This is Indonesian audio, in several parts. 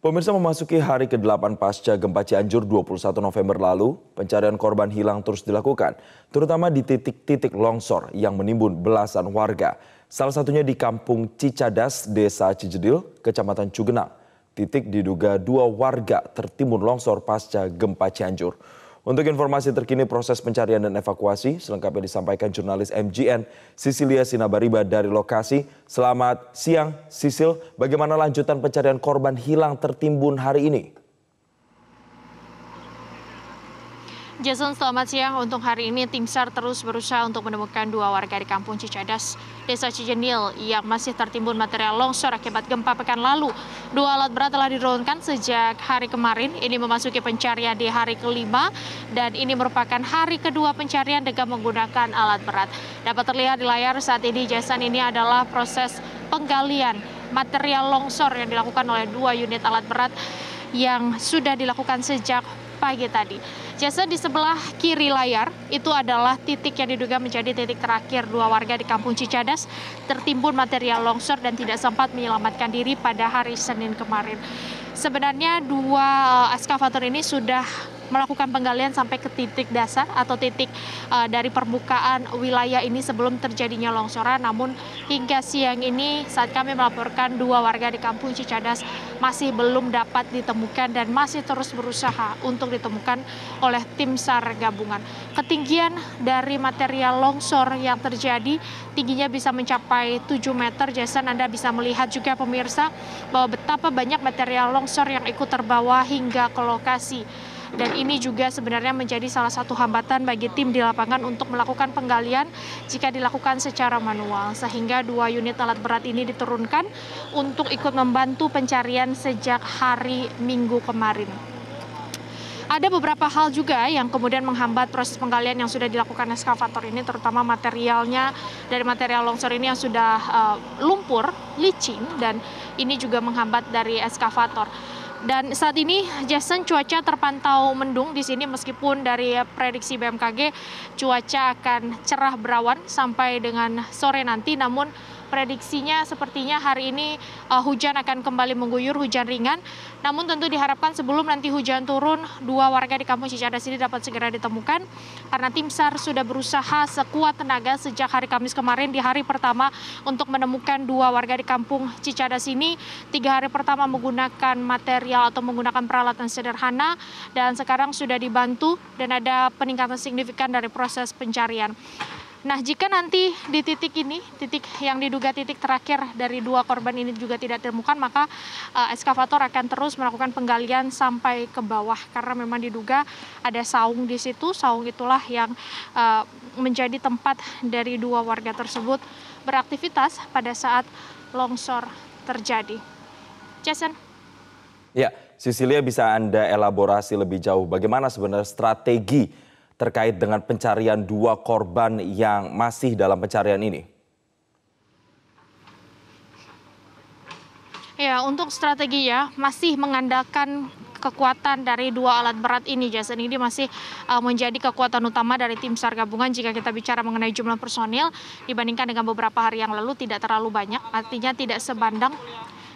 Pemirsa memasuki hari ke-8 pasca gempa Cianjur 21 November lalu, pencarian korban hilang terus dilakukan, terutama di titik-titik longsor yang menimbun belasan warga. Salah satunya di Kampung Cicadas, Desa Cijedil, Kecamatan Cugenang. Titik diduga dua warga tertimbun longsor pasca gempa Cianjur. Untuk informasi terkini proses pencarian dan evakuasi, selengkapnya disampaikan jurnalis MGN Sisilia Sinabariba dari lokasi. Selamat siang, Sisil. Bagaimana lanjutan pencarian korban hilang tertimbun hari ini? Jason, selamat siang. Untuk hari ini, tim SAR terus berusaha untuk menemukan dua warga di Kampung Cicadas, Desa Cijenil yang masih tertimbun material longsor akibat gempa pekan lalu. Dua alat berat telah diturunkan sejak hari kemarin. Ini memasuki pencarian di hari kelima dan ini merupakan hari kedua pencarian dengan menggunakan alat berat. Dapat terlihat di layar saat ini, Jason, ini adalah proses penggalian material longsor yang dilakukan oleh dua unit alat berat yang sudah dilakukan sejak pagi tadi. Jasa di sebelah kiri layar itu adalah titik yang diduga menjadi titik terakhir dua warga di Kampung Cicadas tertimbun material longsor dan tidak sempat menyelamatkan diri pada hari Senin kemarin. Sebenarnya dua eh, eskavator ini sudah melakukan penggalian sampai ke titik dasar atau titik uh, dari permukaan wilayah ini sebelum terjadinya longsoran. Namun hingga siang ini saat kami melaporkan dua warga di Kampung Cicadas masih belum dapat ditemukan dan masih terus berusaha untuk ditemukan oleh tim SAR gabungan. Ketinggian dari material longsor yang terjadi tingginya bisa mencapai 7 meter. Jason Anda bisa melihat juga pemirsa bahwa betapa banyak material longsor yang ikut terbawa hingga ke lokasi dan ini juga sebenarnya menjadi salah satu hambatan bagi tim di lapangan untuk melakukan penggalian jika dilakukan secara manual. Sehingga dua unit alat berat ini diturunkan untuk ikut membantu pencarian sejak hari Minggu kemarin. Ada beberapa hal juga yang kemudian menghambat proses penggalian yang sudah dilakukan eskavator ini, terutama materialnya. Dari material longsor ini yang sudah uh, lumpur, licin, dan ini juga menghambat dari eskavator. Dan saat ini Jason cuaca terpantau mendung di sini meskipun dari prediksi BMKG cuaca akan cerah berawan sampai dengan sore nanti. Namun prediksinya sepertinya hari ini uh, hujan akan kembali mengguyur hujan ringan. Namun tentu diharapkan sebelum nanti hujan turun, dua warga di kampung Cicadas ini dapat segera ditemukan karena tim SAR sudah berusaha sekuat tenaga sejak hari Kamis kemarin di hari pertama untuk menemukan dua warga di kampung Cicadas ini. Tiga hari pertama menggunakan material atau menggunakan peralatan sederhana dan sekarang sudah dibantu dan ada peningkatan signifikan dari proses pencarian. Nah, jika nanti di titik ini, titik yang diduga titik terakhir dari dua korban ini juga tidak ditemukan, maka uh, eskavator akan terus melakukan penggalian sampai ke bawah karena memang diduga ada saung di situ. Saung itulah yang uh, menjadi tempat dari dua warga tersebut beraktivitas pada saat longsor terjadi. Jason. Ya, Sisilia bisa Anda elaborasi lebih jauh bagaimana sebenarnya strategi terkait dengan pencarian dua korban yang masih dalam pencarian ini? Ya, untuk strategi ya masih mengandalkan kekuatan dari dua alat berat ini Jason. Ini masih uh, menjadi kekuatan utama dari tim SAR gabungan jika kita bicara mengenai jumlah personil. Dibandingkan dengan beberapa hari yang lalu tidak terlalu banyak artinya tidak sebandang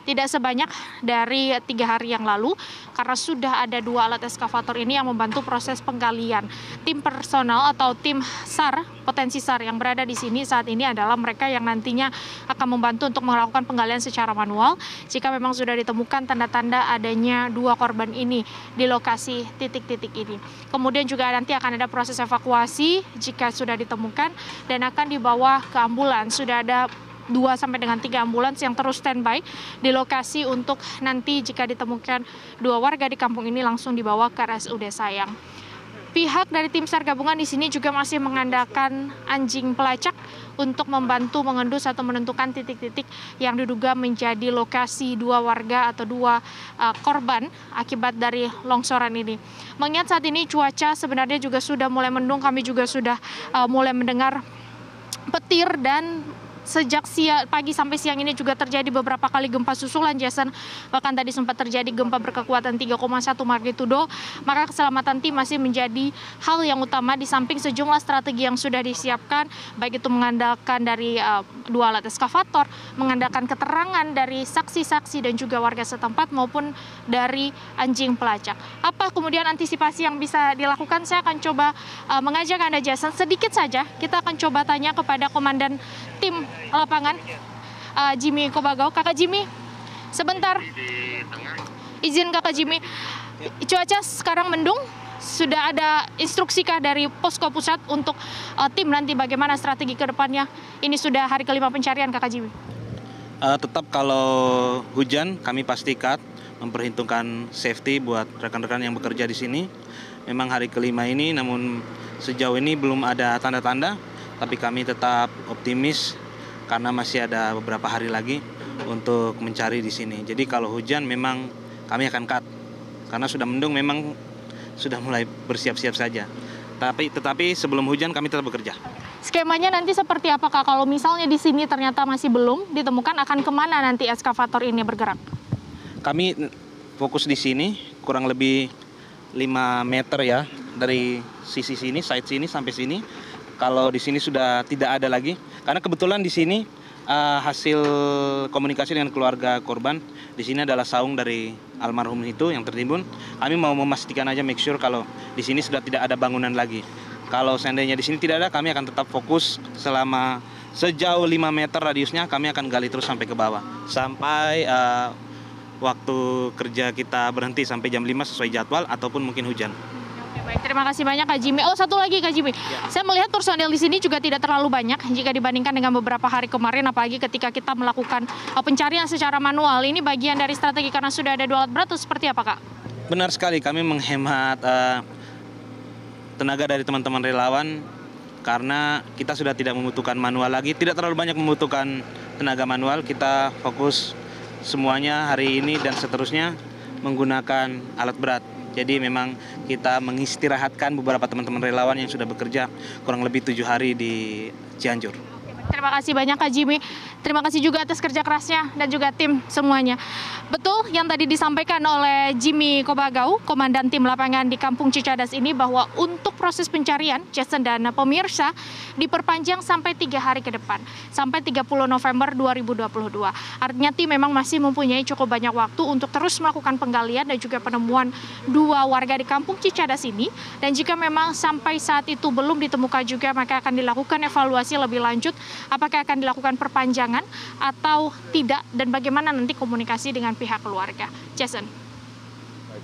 tidak sebanyak dari tiga hari yang lalu karena sudah ada dua alat eskavator ini yang membantu proses penggalian. Tim personal atau tim SAR, potensi SAR yang berada di sini saat ini adalah mereka yang nantinya akan membantu untuk melakukan penggalian secara manual jika memang sudah ditemukan tanda-tanda adanya dua korban ini di lokasi titik-titik ini. Kemudian juga nanti akan ada proses evakuasi jika sudah ditemukan dan akan dibawa ke ambulans. Sudah ada dua sampai dengan tiga ambulans yang terus standby di lokasi untuk nanti jika ditemukan dua warga di kampung ini langsung dibawa ke RSUD Sayang. Pihak dari tim SAR gabungan di sini juga masih mengandalkan anjing pelacak untuk membantu mengendus atau menentukan titik-titik yang diduga menjadi lokasi dua warga atau dua uh, korban akibat dari longsoran ini. Mengingat saat ini cuaca sebenarnya juga sudah mulai mendung, kami juga sudah uh, mulai mendengar petir dan sejak siang, pagi sampai siang ini juga terjadi beberapa kali gempa susulan, Jason. Bahkan tadi sempat terjadi gempa berkekuatan 3,1 magnitudo. Maka keselamatan tim masih menjadi hal yang utama di samping sejumlah strategi yang sudah disiapkan, baik itu mengandalkan dari uh, dua alat eskavator, mengandalkan keterangan dari saksi-saksi dan juga warga setempat maupun dari anjing pelacak. Apa kemudian antisipasi yang bisa dilakukan? Saya akan coba uh, mengajak Anda, Jason, sedikit saja kita akan coba tanya kepada komandan tim lapangan uh, Jimmy Kobagau. Kakak Jimmy, sebentar. Izin Kakak Jimmy. Cuaca sekarang mendung. Sudah ada instruksikah dari posko pusat untuk uh, tim nanti bagaimana strategi ke depannya? Ini sudah hari kelima pencarian Kakak Jimmy. Uh, tetap kalau hujan kami pastikan memperhitungkan safety buat rekan-rekan yang bekerja di sini. Memang hari kelima ini namun Sejauh ini belum ada tanda-tanda, tapi kami tetap optimis karena masih ada beberapa hari lagi untuk mencari di sini. Jadi kalau hujan memang kami akan cut karena sudah mendung memang sudah mulai bersiap-siap saja. Tapi tetapi sebelum hujan kami tetap bekerja. Skemanya nanti seperti apa kak? Kalau misalnya di sini ternyata masih belum ditemukan, akan ke mana nanti eskavator ini bergerak? Kami fokus di sini kurang lebih 5 meter ya dari sisi sini, side sini sampai sini. Kalau di sini sudah tidak ada lagi, karena kebetulan di sini uh, hasil komunikasi dengan keluarga korban di sini adalah saung dari almarhum itu yang tertimbun. Kami mau memastikan aja make sure kalau di sini sudah tidak ada bangunan lagi. Kalau seandainya di sini tidak ada, kami akan tetap fokus selama sejauh 5 meter radiusnya kami akan gali terus sampai ke bawah. Sampai uh, waktu kerja kita berhenti sampai jam 5 sesuai jadwal ataupun mungkin hujan. Baik, terima kasih banyak Kak Jimmy. Oh, satu lagi Kak Jimmy. Ya. Saya melihat personel di sini juga tidak terlalu banyak jika dibandingkan dengan beberapa hari kemarin, apalagi ketika kita melakukan uh, pencarian secara manual. Ini bagian dari strategi karena sudah ada dua alat berat atau seperti apa Kak? Benar sekali, kami menghemat uh, tenaga dari teman-teman relawan karena kita sudah tidak membutuhkan manual lagi, tidak terlalu banyak membutuhkan tenaga manual. Kita fokus semuanya hari ini dan seterusnya menggunakan alat berat. Jadi memang kita mengistirahatkan beberapa teman-teman relawan yang sudah bekerja kurang lebih tujuh hari di Cianjur. Terima kasih banyak Kak Jimmy. Terima kasih juga atas kerja kerasnya dan juga tim semuanya. Betul yang tadi disampaikan oleh Jimmy Kobagau, Komandan Tim Lapangan di Kampung Cicadas ini bahwa untuk proses pencarian Jason dan pemirsa diperpanjang sampai tiga hari ke depan, sampai 30 November 2022. Artinya tim memang masih mempunyai cukup banyak waktu untuk terus melakukan penggalian dan juga penemuan dua warga di Kampung Cicadas ini. Dan jika memang sampai saat itu belum ditemukan juga, maka akan dilakukan evaluasi lebih lanjut apakah akan dilakukan perpanjangan atau tidak dan bagaimana nanti komunikasi dengan pihak keluarga. Jason.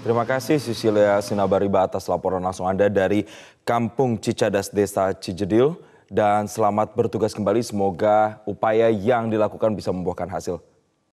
Terima kasih Cecilia Sinabariba atas laporan langsung Anda dari Kampung Cicadas Desa Cijedil dan selamat bertugas kembali semoga upaya yang dilakukan bisa membuahkan hasil.